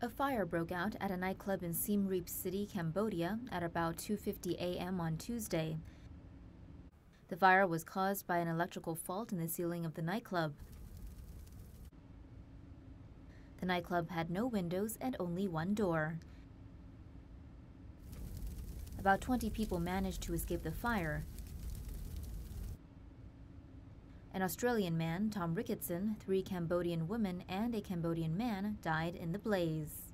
A fire broke out at a nightclub in Siem Reap City, Cambodia at about 2:50 a.m. on Tuesday. The fire was caused by an electrical fault in the ceiling of the nightclub. The nightclub had no windows and only one door. About 20 people managed to escape the fire. An Australian man, Tom Ricketson, three Cambodian women, and a Cambodian man died in the blaze.